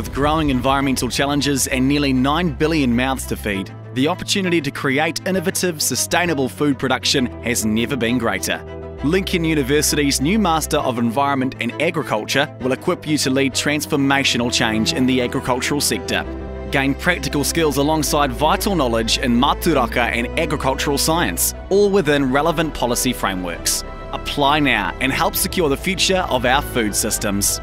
With growing environmental challenges and nearly 9 billion mouths to feed, the opportunity to create innovative, sustainable food production has never been greater. Lincoln University's new Master of Environment and Agriculture will equip you to lead transformational change in the agricultural sector. Gain practical skills alongside vital knowledge in mātauranga and agricultural science, all within relevant policy frameworks. Apply now and help secure the future of our food systems.